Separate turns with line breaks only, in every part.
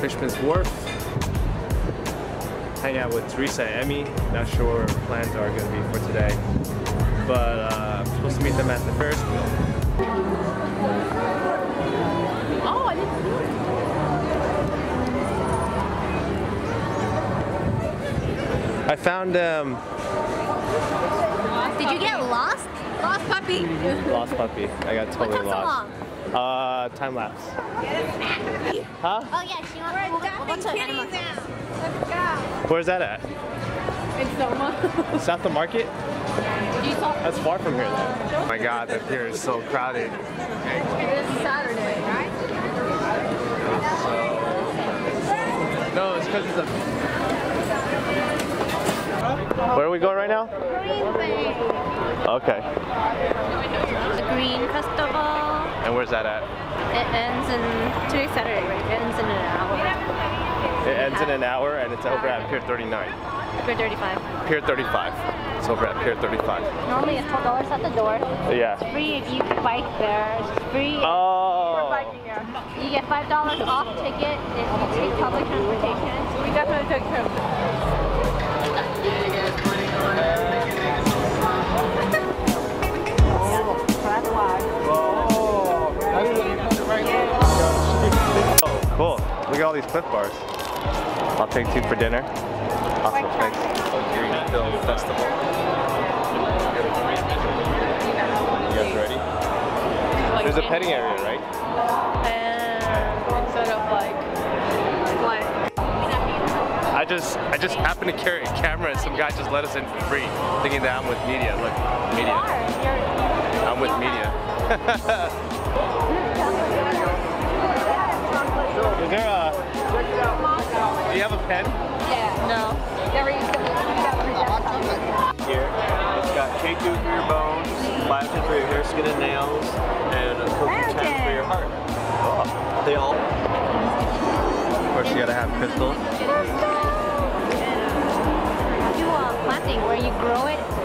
Fisherman's Wharf. Hang out with Teresa and Emmy. Not sure what our plans are going to be for today. But uh, I'm supposed to meet them at the Ferris wheel.
Oh, I didn't see
I found um,
Did you get lost? Lost puppy.
lost puppy. I got totally lost.
Long?
Uh, time lapse. Huh?
Oh yeah, she wants we'll, we'll go to Animal
Where's that at?
It's Soma.
South the Market? That's far from here though. Oh my god, the pier is so crowded.
this Saturday, right?
No, it's because it's a. Where are we going right now?
Green Bay.
Okay.
The Green Festival.
And where's that at?
It ends in today's Saturday, right? It ends in an hour.
It ends in an hour and it's over at Pier 39.
Pier 35.
Pier 35. It's over at Pier 35.
Normally it's twelve dollars at the door.
Yeah.
It's Free if you bike there. It's free.
Oh.
You get five dollars off ticket if you take public transportation. We definitely took him.
All these Clif Bars. I'll take two for dinner. Awesome, thanks. Oh, Green Festival. You guys ready? There's a petting area, right?
and instead of like like
I just I just happened to carry a camera and some guy just let us in for free, thinking that I'm with media. Look, media. I'm with media. Is there a? Do you have a pen? Yeah.
No. Never used
Here, it's got K2 for your bones, biotin for your hair, skin, and nails, and a CoQ10 for your heart. They all.
Of course, you gotta have crystals.
do uh, planting where you grow it.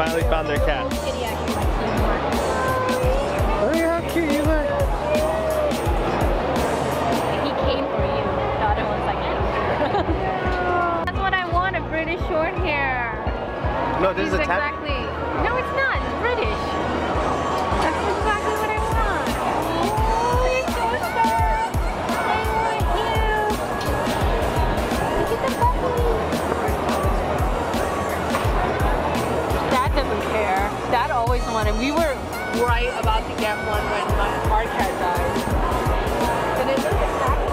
Finally found their cats. Look how cute you look.
He came for you. The other one's like, That's what I want, a British short hair.
No, this is
He's
a
exactly. No, it's not. It's British.
Always wanted. We were right about to get one when my our cat died. But it.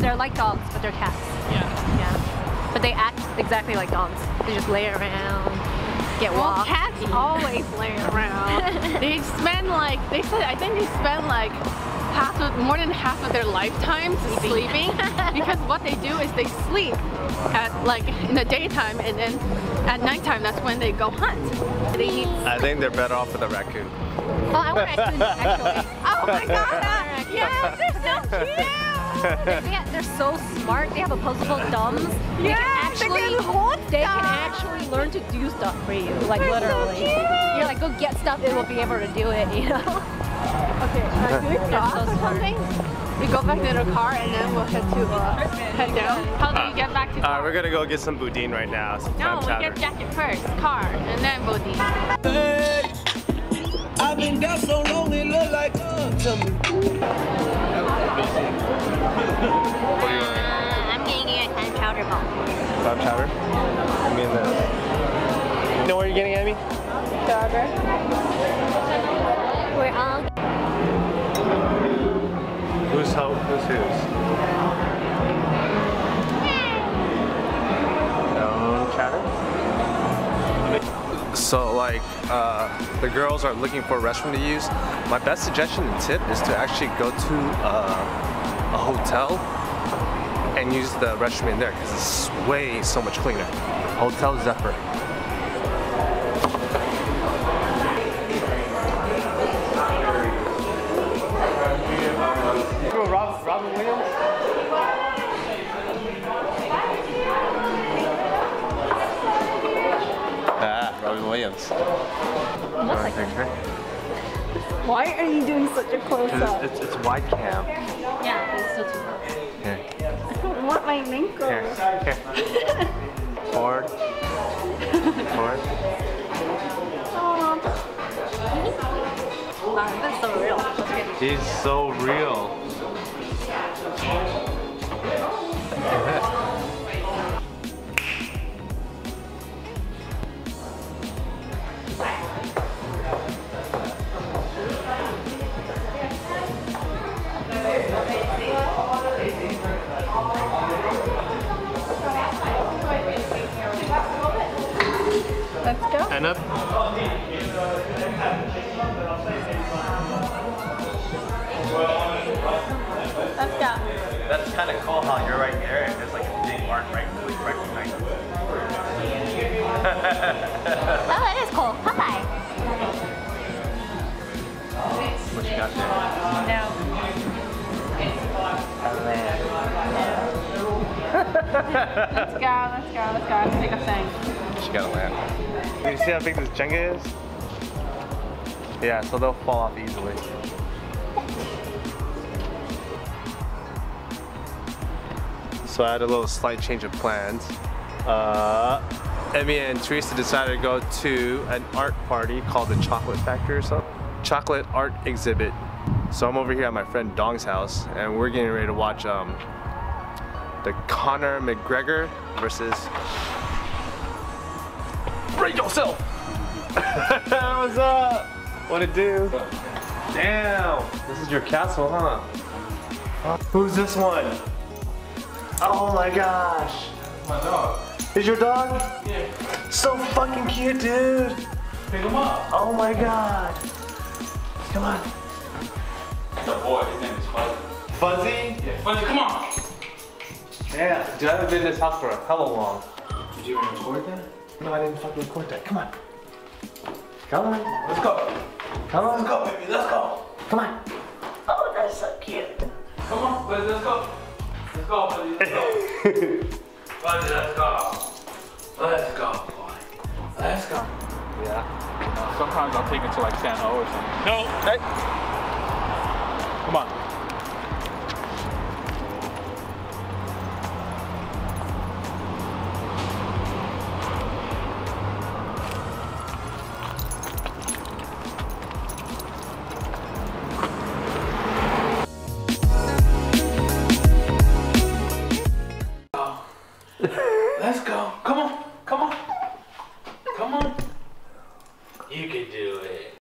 They're like dogs, but they're cats.
Yeah.
Yeah. But they act exactly like dogs. They just lay around, get
Well,
walked.
cats always lay around. they spend like they said I think they spend like half of more than half of their lifetime sleeping because what they do is they sleep at like in the daytime and then at nighttime that's when they go hunt. They eat.
I think they're better off with a raccoon.
Oh, I want raccoons actually.
Oh my god! yes, they're so cute.
They ha- they're so smart. They have opposable thumbs. They
Yeah,
can
they
actually,
can hold
they can actually learn to do stuff for you. Like
They're so
literally.
cute.
You're like, go get stuff. It will be able to do it. You know.
Okay, are we
so
or something? We go back to the car and then we'll head to uh, head down. How do we get back to?
Alright, we're gonna go get some boudin right now. Some
no,
clam
we
chowder.
get jacket first, car, and then Boudin.
I've been down so long it look like uh,
tell me.
Uh, I'm getting you a clam chowder ball.
Clam chowder. I mean this. You know what you're getting, Amy?
We're all
Who's how? Who's whose? No chatter. So like, uh, the girls are looking for a restroom to use. My best suggestion and tip is to actually go to uh, a hotel and use the restroom in there because it's way so much cleaner. Hotel Zephyr.
Are you doing such a close up?
It's, it's, it's wide cam.
Yeah, it's still too close.
Here,
I don't want my wrinkles.
here, here. Forward. Forward.
Wow, that's so real.
He's so real.
Let's go. Let's go.
That's kind of cool how you're right there and there's like a big mark right we recognize you.
Oh, that is cool. Popeye.
What you got there?
No. Let's go, let's go, let's go. Let's make a thing.
She got a lamp. You see how big this Jenga is? Yeah, so they'll fall off easily. So I had a little slight change of plans. Uh, Emmy and Teresa decided to go to an art party called the Chocolate Factory or something. Chocolate art exhibit. So I'm over here at my friend Dong's house and we're getting ready to watch um, the Conor McGregor versus Yourself! What's up? What it do? Damn! This is your castle, huh? Who's this one? Oh my gosh!
My dog.
Is your dog?
Yeah.
So fucking cute, dude!
Pick him up.
Oh my god! Come on.
It's a boy. His name is Fuzzy.
Fuzzy?
Yeah. Fuzzy, come on.
Yeah. Dude, I haven't been in this house for a hella long.
Did you record that?
No, I didn't fucking record that. Come on. Come on.
Let's go.
Come on.
Let's go, baby. Let's go.
Come on. Oh, that's so cute.
Come on, Fuzzy. Let's go. Let's go, Fuzzy. Let's go. Fuzzy, let's go. Let's go, boy. Let's go.
Yeah.
Sometimes I'll take it to like San Ho or something. No.
Hey.